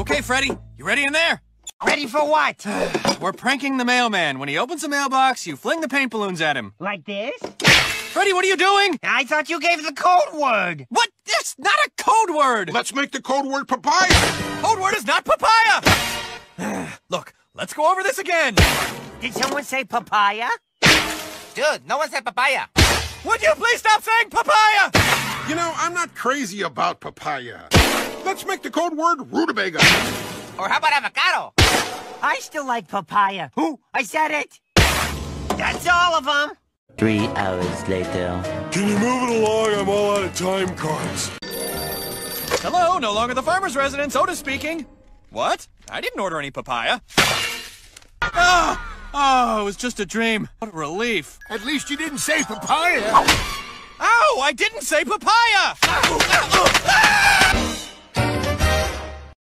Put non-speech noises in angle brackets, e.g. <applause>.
Okay, Freddy, you ready in there? Ready for what? <sighs> We're pranking the mailman. When he opens the mailbox, you fling the paint balloons at him. like this? Freddy, what are you doing? I thought you gave the code word. What? That's not a code word. Let's make the code word papaya. Code word is not papaya. <sighs> Look, let's go over this again. Did someone say papaya? Dude, no one said papaya. Would you please stop saying papaya? You know, I'm not crazy about papaya. Let's make the code word rutabaga. Or how about avocado? I still like papaya. Who? I said it. That's all of them. Three hours later. Can you move it along? I'm all out of time cards. Hello, no longer the farmer's residence. Otis speaking. What? I didn't order any papaya. Ah! Oh, it was just a dream. What a relief. At least you didn't say papaya. Ow! I didn't say papaya! Ow!